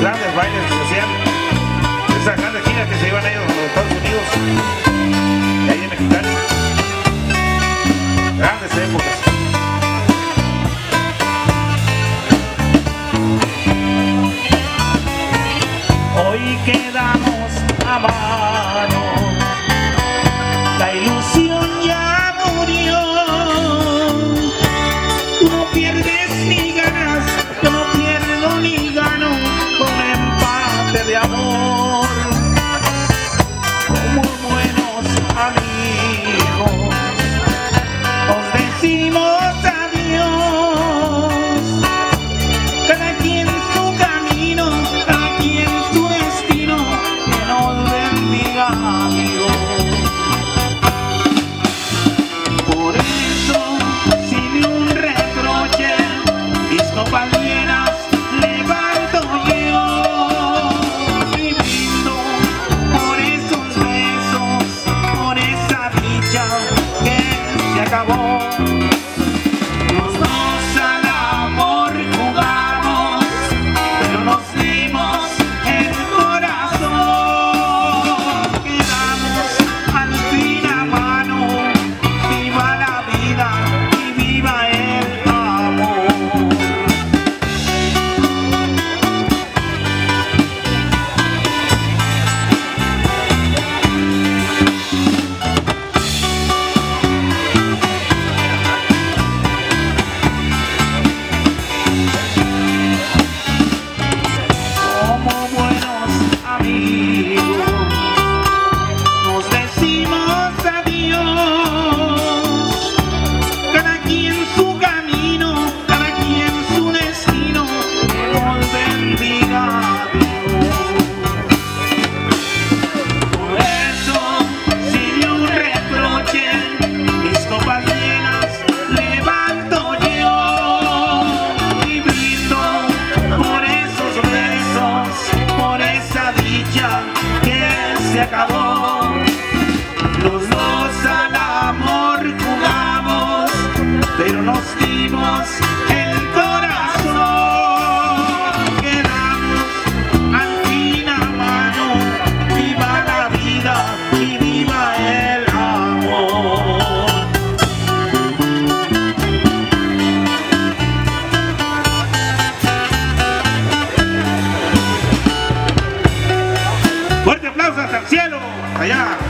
grandes bailes que hacían, esas grandes giras que se iban ellos a los Estados Unidos y ahí en Mexicali. Grandes épocas. Hoy quedamos a mano acabó. se acabó. Los dos al amor jugamos, pero nos cielo, allá.